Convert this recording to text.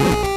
you